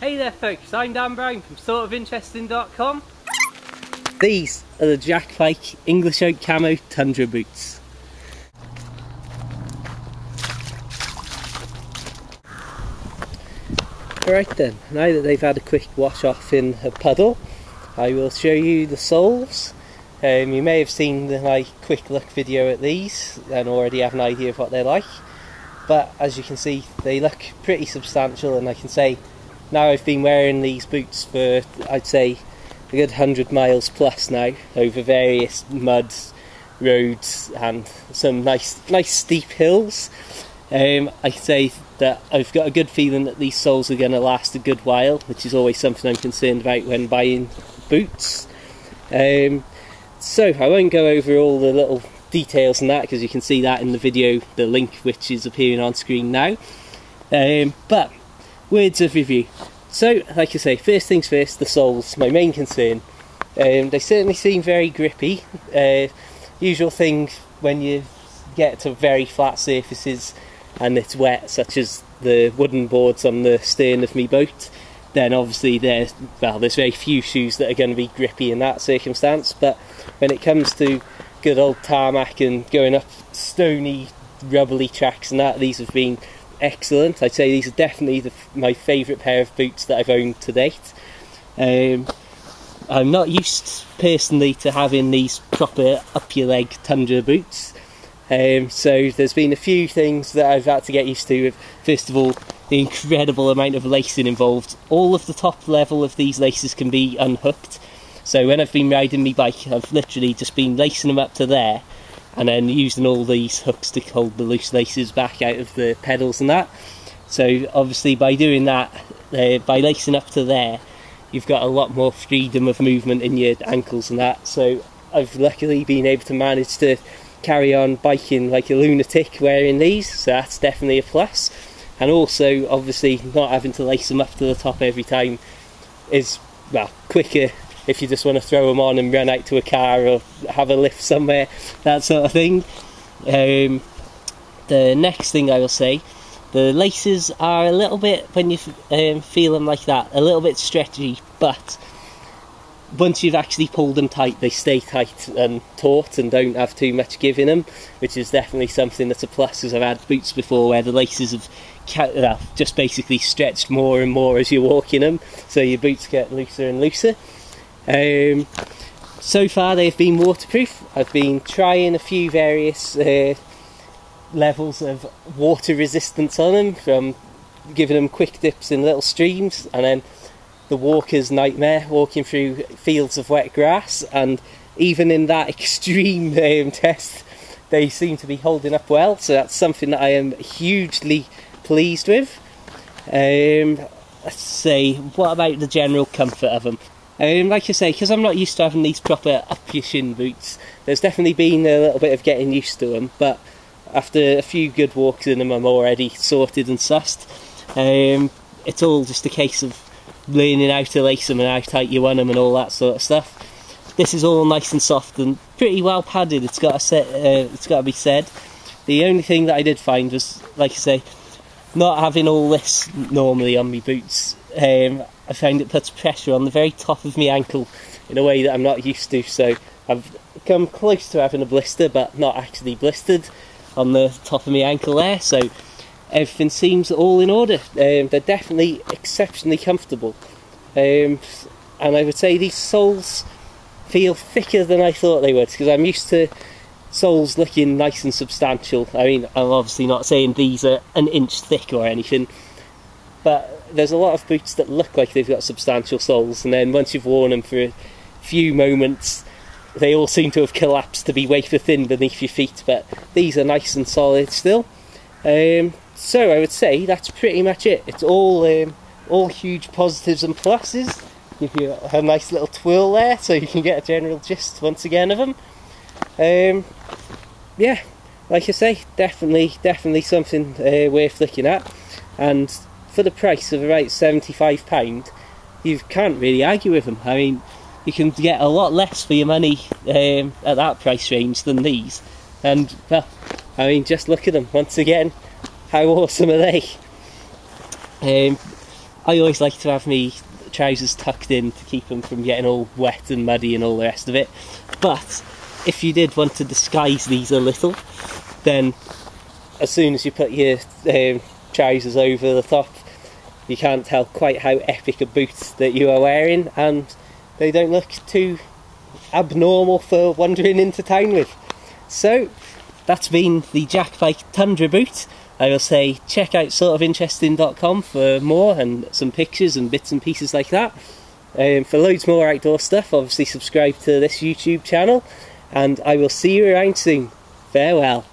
Hey there folks, I'm Dan Brown from sortofinteresting.com. These are the Jack Pyke English Oak Camo Tundra boots. Alright then, now that they've had a quick wash off in a puddle, I will show you the soles. Um, you may have seen my quick look video at these and already have an idea of what they're like. But as you can see, they look pretty substantial and I can say now I've been wearing these boots for I'd say a good hundred miles plus now over various muds, roads, and some nice nice steep hills. Um, I say that I've got a good feeling that these soles are going to last a good while, which is always something I'm concerned about when buying boots. Um, so I won't go over all the little details and that because you can see that in the video, the link which is appearing on screen now. Um, but words of review. So, like I say, first things first, the soles, my main concern. Um, they certainly seem very grippy. Uh, usual thing when you get to very flat surfaces and it's wet, such as the wooden boards on the stern of my boat, then obviously there's well, there's very few shoes that are going to be grippy in that circumstance. But when it comes to good old tarmac and going up stony, rubbly tracks and that, these have been excellent. I'd say these are definitely the, my favourite pair of boots that I've owned to date. Um, I'm not used personally to having these proper up your leg tundra boots. Um, so there's been a few things that I've had to get used to. First of all, the incredible amount of lacing involved. All of the top level of these laces can be unhooked. So when I've been riding my bike, I've literally just been lacing them up to there and then using all these hooks to hold the loose laces back out of the pedals and that. So obviously by doing that, uh, by lacing up to there, you've got a lot more freedom of movement in your ankles and that. So I've luckily been able to manage to carry on biking like a lunatic wearing these, so that's definitely a plus. And also, obviously, not having to lace them up to the top every time is well quicker if you just want to throw them on and run out to a car or have a lift somewhere, that sort of thing. Um, the next thing I will say, the laces are a little bit, when you um, feel them like that, a little bit stretchy, but once you've actually pulled them tight, they stay tight and taut and don't have too much give in them, which is definitely something that's a plus. Because I've had boots before where the laces have just basically stretched more and more as you're walking them, so your boots get looser and looser. Um, so far they've been waterproof. I've been trying a few various uh, levels of water resistance on them, from giving them quick dips in little streams, and then the walker's nightmare, walking through fields of wet grass, and even in that extreme um, test, they seem to be holding up well. So that's something that I am hugely pleased with. Um, let's see, what about the general comfort of them? Um, like I say, because I'm not used to having these proper up your shin boots, there's definitely been a little bit of getting used to them, but after a few good walks in them, I'm already sorted and sussed. Um, it's all just a case of learning how to lace them and how tight you want them and all that sort of stuff. This is all nice and soft and pretty well padded. It's got to set, uh, it's got to be said. The only thing that I did find was, like I say, not having all this normally on my boots. Um, I find it puts pressure on the very top of my ankle in a way that I'm not used to. So I've come close to having a blister, but not actually blistered on the top of my ankle there. So everything seems all in order. Um, they're definitely exceptionally comfortable. Um, and I would say these soles feel thicker than I thought they would because I'm used to soles looking nice and substantial. I mean, I'm obviously not saying these are an inch thick or anything, but there's a lot of boots that look like they've got substantial soles, and then once you've worn them for a few moments, they all seem to have collapsed to be wafer thin beneath your feet. But these are nice and solid still. Um, so I would say that's pretty much it. It's all um, all huge positives and pluses. Give you a nice little twirl there, so you can get a general gist once again of them. Um, yeah, like I say, definitely, definitely something uh, worth looking at. And for the price of about £75, you can't really argue with them. I mean, you can get a lot less for your money um, at that price range than these. And, well, I mean, just look at them once again. How awesome are they? Um, I always like to have me trousers tucked in to keep them from getting all wet and muddy and all the rest of it. But if you did want to disguise these a little, then as soon as you put your um, trousers over the top, you can't tell quite how epic a boot that you are wearing, and they don't look too abnormal for wandering into town with. So that's been the Jack Pyke Tundra boot. I will say check out sortofinteresting.com for more and some pictures and bits and pieces like that. Um, for loads more outdoor stuff, obviously subscribe to this YouTube channel, and I will see you around soon. Farewell.